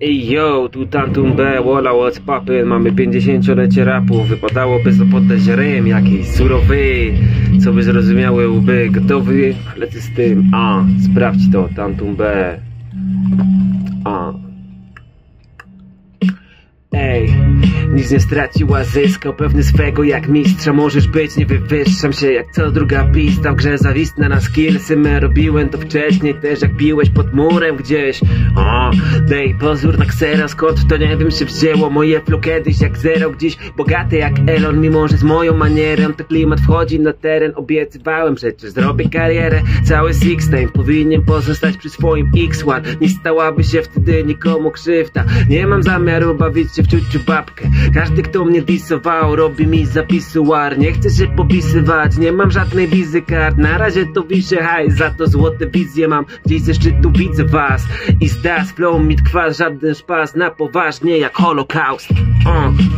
Ej yo, tu Tantum B, Wola, what's poppin'? Mamy 50-lecie rapu, wypadałoby zapoddać rym jakiś surowy, co by zrozumiały łby, gotowy? Lecę z tym, a, sprawdź to, Tantum B, nic nie straciła zyskał pewny swego. Jak mistrza możesz być, nie wywyższam się. Jak co druga pista w grze zawistna na skillsy, my robiłem to wcześniej też jak piłeś pod murem gdzieś. O, dej pozór na ksera, skąd to nie wiem się wzięło. Moje flow kiedyś jak zero gdzieś bogaty jak Elon, mimo że z moją manierą to klimat wchodzi na teren, obiecywałem przecież zrobię karierę, cały Sixteen powinien pozostać przy swoim X1, nie stałaby się wtedy nikomu krzywda, nie mam zamiaru bawić się w ciuciu babkę Każdy kto mnie disował robi mi zapisuar Nie chcę się popisywać, nie mam żadnej wizy kart. Na razie to wiszę hajs, za to złote wizje mam. Gdzieś ze szczytu widzę was. I zdas flow mi tkwa żaden szpas. Na poważnie jak holokaust. Uh.